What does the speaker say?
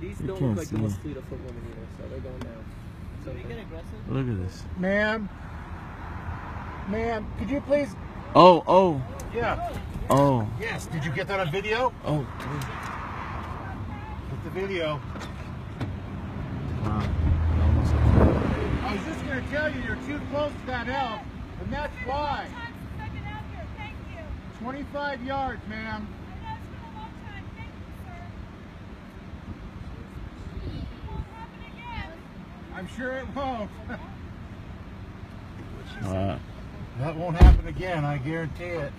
These You don't look like the see. Mosquito foot women either, so they're going down. So Did he get aggressive? Look at this. Ma'am? Ma'am, could you please? Oh, oh, Yeah. oh, Yes. Did you get that on video? oh. oh. Get the video. Wow. I was just going to tell you you're too close to that elk, and that's why. 25 yards, ma'am. I'm sure it won't. Wow. that won't happen again, I guarantee it.